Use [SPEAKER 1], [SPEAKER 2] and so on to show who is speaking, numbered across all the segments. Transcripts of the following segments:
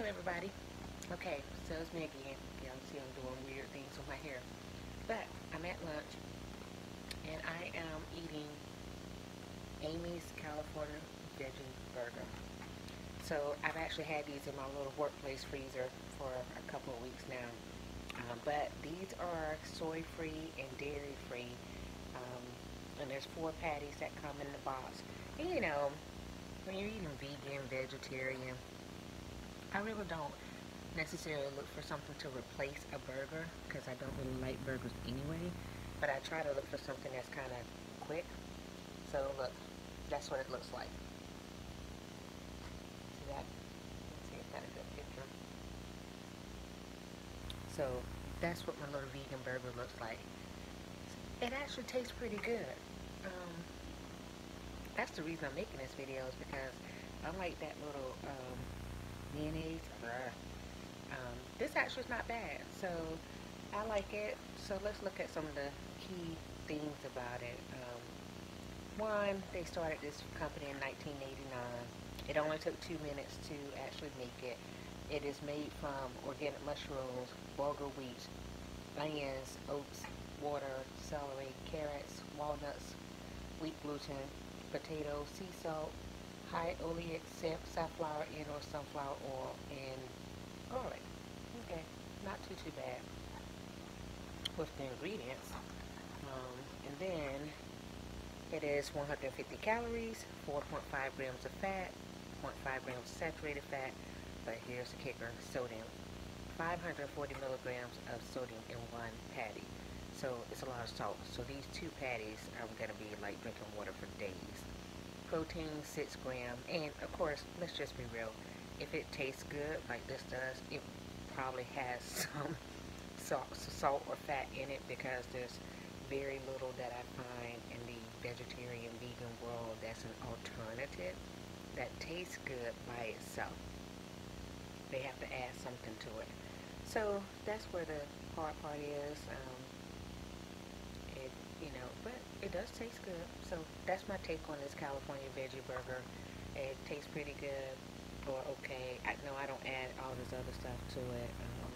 [SPEAKER 1] Hello everybody. Okay, so it's me again. Y'all see I'm doing weird things with my hair. But I'm at lunch and I am eating Amy's California Veggie Burger. So I've actually had these in my little workplace freezer for a couple of weeks now. Um, but these are soy free and dairy free. Um, and there's four patties that come in the box. And you know, when you're eating vegan, vegetarian, I really don't necessarily look for something to replace a burger because I don't really like burgers anyway. But I try to look for something that's kind of quick. So look, that's what it looks like. See that? Let's see, it's got a good picture. So that's what my little vegan burger looks like. It actually tastes pretty good. Um, that's the reason I'm making this video is because I like that little um, mayonnaise. Um, this actually is not bad. So I like it. So let's look at some of the key things about it. Um, one, they started this company in 1989. It only took two minutes to actually make it. It is made from organic mushrooms, bulgur wheat, onions, oats, water, celery, carrots, walnuts, wheat gluten, potatoes, sea salt, high oleic safflower and or sunflower oil and garlic. Okay, not too too bad with the ingredients. Um, and then it is 150 calories, 4.5 grams of fat, 0.5 grams of saturated fat, but here's the kicker, sodium. 540 milligrams of sodium in one patty. So it's a lot of salt. So these two patties are going to be like drinking water for days protein, 6 gram, and of course, let's just be real, if it tastes good like this does, it probably has some salt, or fat in it because there's very little that I find in the vegetarian vegan world that's an alternative that tastes good by itself. They have to add something to it. So that's where the hard part is. Um, it, you know, but it does taste good. So that's my take on this California veggie burger. It tastes pretty good or okay. I know I don't add all this other stuff to it. Um,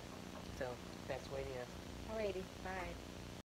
[SPEAKER 1] so that's what it is. Alrighty, bye.